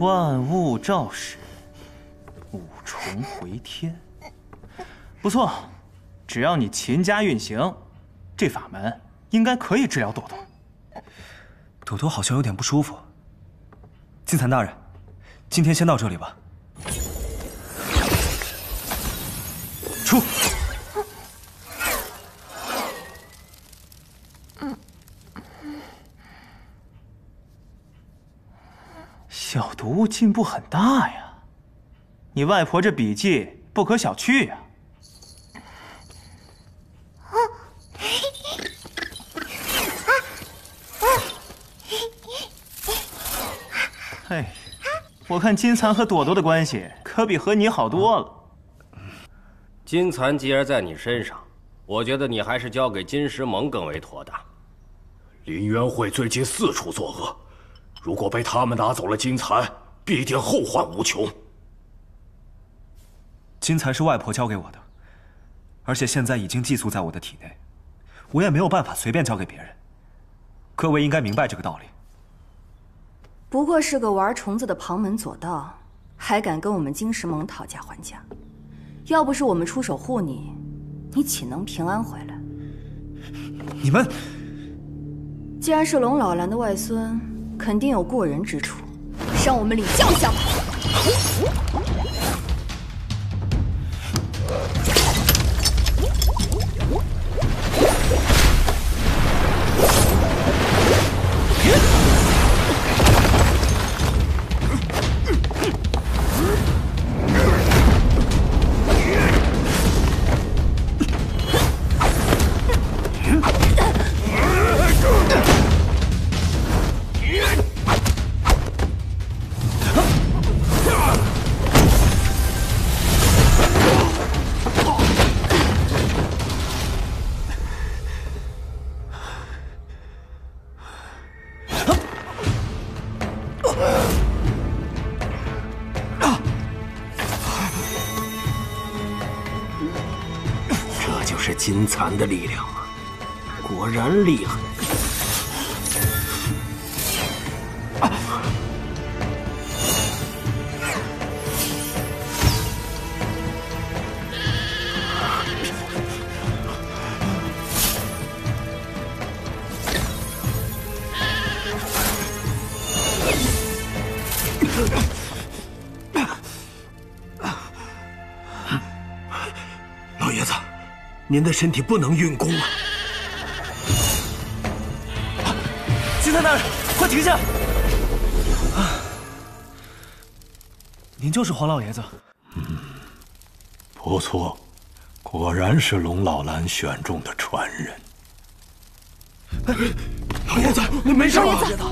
万物照始，五重回天。不错，只要你勤加运行，这法门应该可以治疗朵朵。朵朵好像有点不舒服。金蚕大人，今天先到这里吧。出。小毒进步很大呀，你外婆这笔记不可小觑呀。嘿，我看金蚕和朵朵的关系可比和你好多了。金蚕既然在你身上，我觉得你还是交给金石盟更为妥当。林渊会最近四处作恶，如果被他们拿走了金蚕，必定后患无穷。金蚕是外婆交给我的，而且现在已经寄宿在我的体内，我也没有办法随便交给别人。各位应该明白这个道理。不过是个玩虫子的旁门左道，还敢跟我们金石盟讨价还价？要不是我们出手护你，你岂能平安回来？你们既然是龙老兰的外孙，肯定有过人之处，让我们领教一下吧。是金蚕的力量啊，果然厉害。您的身体不能运功啊！金蚕大人，快停下！啊您就是黄老爷子。嗯不错，果然是龙老兰选中的传人。老爷子，您没事吧？老爷子